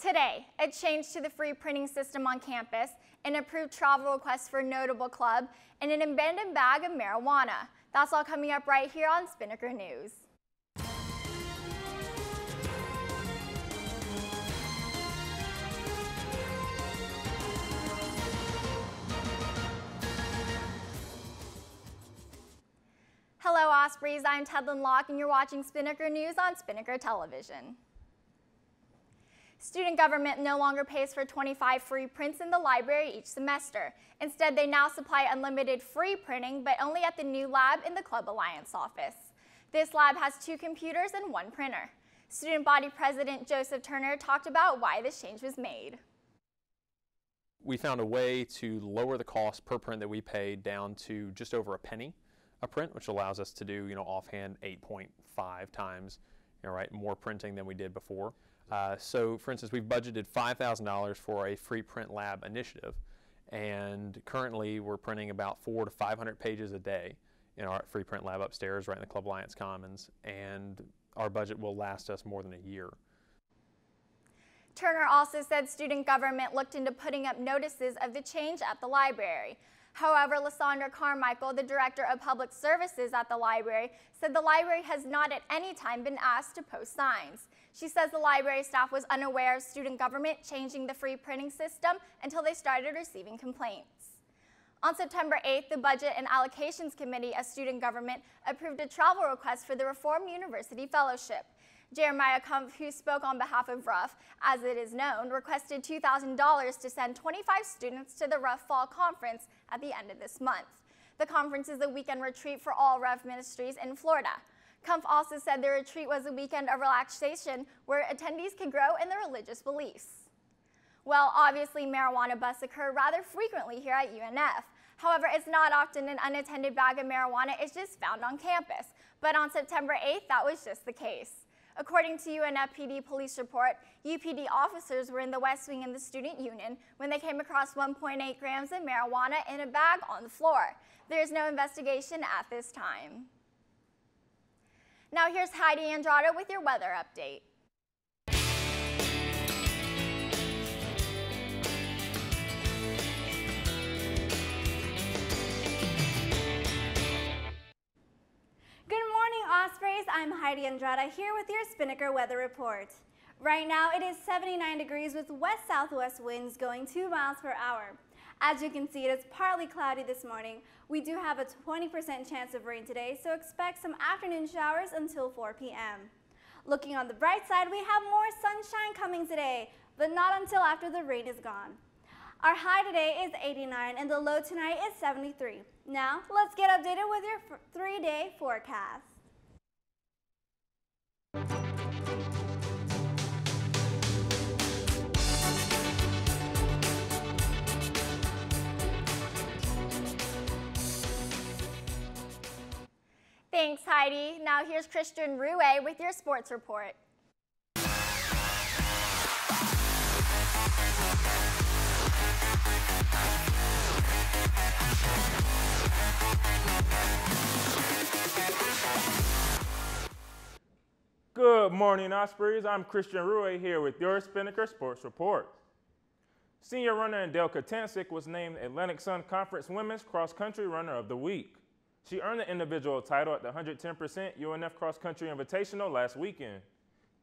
Today, a change to the free printing system on campus, an approved travel request for a notable club, and an abandoned bag of marijuana. That's all coming up right here on Spinnaker News. Hello Ospreys, I'm Tedlyn Locke and you're watching Spinnaker News on Spinnaker Television. Student government no longer pays for 25 free prints in the library each semester. Instead, they now supply unlimited free printing, but only at the new lab in the Club Alliance office. This lab has two computers and one printer. Student body president Joseph Turner talked about why this change was made. We found a way to lower the cost per print that we pay down to just over a penny a print, which allows us to do, you know, offhand 8.5 times, know, right, more printing than we did before. Uh, so, for instance, we've budgeted $5,000 for a free print lab initiative, and currently we're printing about four to 500 pages a day in our free print lab upstairs, right in the Club Alliance Commons, and our budget will last us more than a year. Turner also said student government looked into putting up notices of the change at the library. However, Lysandra Carmichael, the Director of Public Services at the library, said the library has not at any time been asked to post signs. She says the library staff was unaware of student government changing the free printing system until they started receiving complaints. On September 8th, the Budget and Allocations Committee of Student Government approved a travel request for the Reformed University Fellowship. Jeremiah Kumpf, who spoke on behalf of RUF, as it is known, requested $2,000 to send 25 students to the RUF Fall Conference at the end of this month. The conference is a weekend retreat for all RUF ministries in Florida. Kumpf also said the retreat was a weekend of relaxation where attendees could grow in their religious beliefs. Well, obviously, marijuana busts occur rather frequently here at UNF. However, it's not often an unattended bag of marijuana is just found on campus. But on September 8th, that was just the case. According to UNFPD police report, UPD officers were in the West Wing in the student union when they came across 1.8 grams of marijuana in a bag on the floor. There is no investigation at this time. Now here's Heidi Andrada with your weather update. I'm Heidi Andrada here with your Spinnaker weather report. Right now it is 79 degrees with west-southwest winds going 2 miles per hour. As you can see, it is partly cloudy this morning. We do have a 20% chance of rain today, so expect some afternoon showers until 4 p.m. Looking on the bright side, we have more sunshine coming today, but not until after the rain is gone. Our high today is 89 and the low tonight is 73. Now, let's get updated with your three-day forecast. Thanks, Heidi. Now here's Christian Rue with your sports report. Good morning, Ospreys. I'm Christian Rue here with your Spinnaker Sports Report. Senior runner Delka Tancic was named Atlantic Sun Conference Women's Cross Country Runner of the Week. She earned the individual title at the 110% UNF Cross Country Invitational last weekend.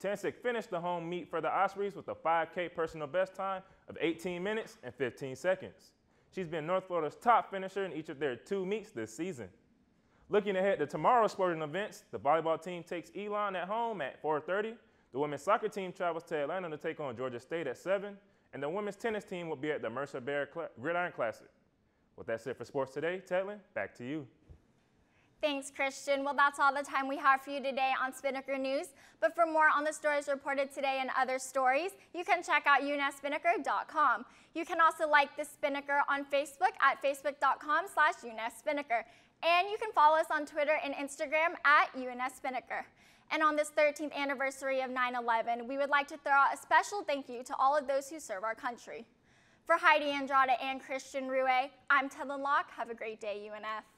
Tancic finished the home meet for the Ospreys with a 5K personal best time of 18 minutes and 15 seconds. She's been North Florida's top finisher in each of their two meets this season. Looking ahead to tomorrow's sporting events, the volleyball team takes Elon at home at 4.30. The women's soccer team travels to Atlanta to take on Georgia State at 7. And the women's tennis team will be at the Mercer Bear Gridiron Classic. With that said for sports today, Tedlyn, back to you. Thanks, Christian. Well, that's all the time we have for you today on Spinnaker News. But for more on the stories reported today and other stories, you can check out unfspinnaker.com. You can also like the Spinnaker on Facebook at facebook.com slash unfspinnaker. And you can follow us on Twitter and Instagram at unfspinnaker. And on this 13th anniversary of 9-11, we would like to throw out a special thank you to all of those who serve our country. For Heidi Andrada and Christian Rue, I'm Tedlyn Locke. Have a great day, UNF.